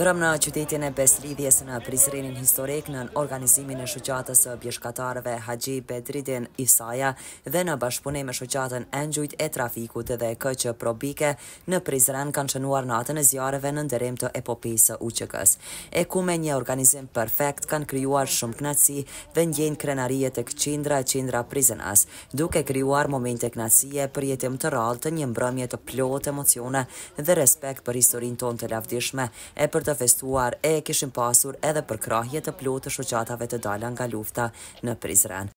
Mbrëmë në qytetin e Besëlidhjes në Prizrenin historik nën organizimin e Shoqatës së Bjeshkatarëve Haxhi Bedridin Isaja dhe në bashkëpunim me Shoqatën Engjujt e Trafikut dhe KQ Probike në Prizren kanë shënuar natën e zjarreve në nderim të epopejë së UÇK-së, e ku me një organizim perfekt kanë krijuar shumë kënaqësi dhe ndjenjë krenarie tek qindra e qindra prizrenas, duke krijuar momente kënaqësie, përjetim të rrallë të një mbrëmje të plotë emocione dhe respekt për historinë tonë të lavdishme, e për të festuar e e kishim pasur edhe përkrahje të plotë të shoqatave të dala nga lufta në Prizren.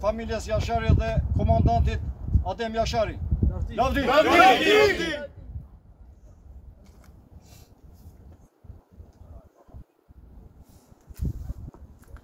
Familjes Jashari dhe komandantit Adem Jashari. Lavdi! Lavdi!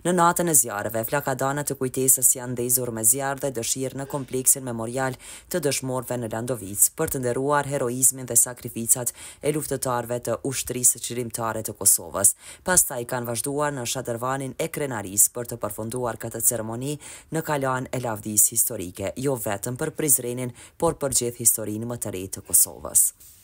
Në natën e zjarreve, flakadana të kujtesës janë ndezur me zjarr dhe dëshirë në Kompleksin Memorial të Dëshmorëve në Landovicë, për të nderuar heroizmin dhe sakrificat e luftëtarëve të Ushtrisë Çlirimtare të Kosovës. Pastaj kanë vazhduar në Shatërvanin e Krenarisë për të përfunduar këtë ceremoni në Kalanë e Lavdisë historike, jo vetëm për Prizrenin, por për gjithë historinë më të re të Kosovës.